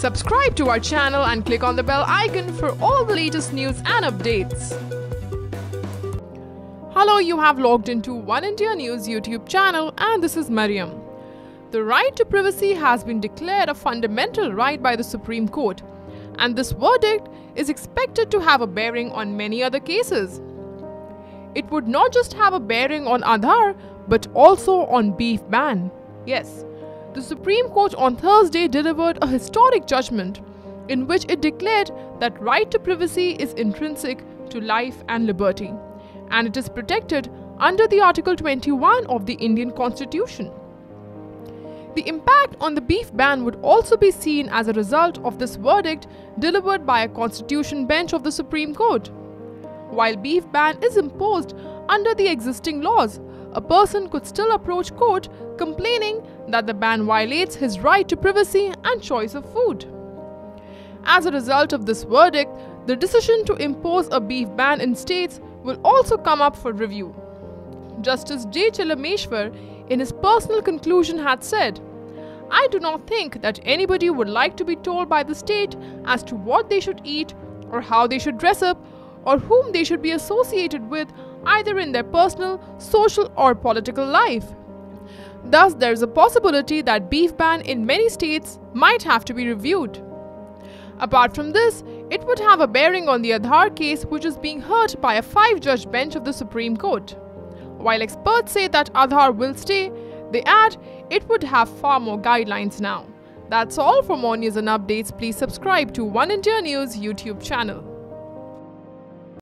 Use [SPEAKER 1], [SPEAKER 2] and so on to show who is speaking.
[SPEAKER 1] Subscribe to our channel and click on the bell icon for all the latest news and updates. Hello, you have logged into One India News YouTube channel and this is Mariam. The right to privacy has been declared a fundamental right by the Supreme Court, and this verdict is expected to have a bearing on many other cases. It would not just have a bearing on Aadhaar, but also on beef ban. Yes, the Supreme Court on Thursday delivered a historic judgment in which it declared that right to privacy is intrinsic to life and liberty, and it is protected under the Article 21 of the Indian Constitution. The impact on the beef ban would also be seen as a result of this verdict delivered by a constitution bench of the Supreme Court. While beef ban is imposed under the existing laws, a person could still approach court complaining that the ban violates his right to privacy and choice of food. As a result of this verdict, the decision to impose a beef ban in states will also come up for review. Justice J. Chelameswar, in his personal conclusion, had said, I do not think that anybody would like to be told by the state as to what they should eat or how they should dress up or whom they should be associated with either in their personal, social, or political life. Thus, there is a possibility that beef ban in many states might have to be reviewed. Apart from this, it would have a bearing on the Aadhaar case which is being heard by a five-judge bench of the Supreme Court. While experts say that Aadhaar will stay, they add it would have far more guidelines now. That's all for more news and updates. Please subscribe to One India News YouTube channel.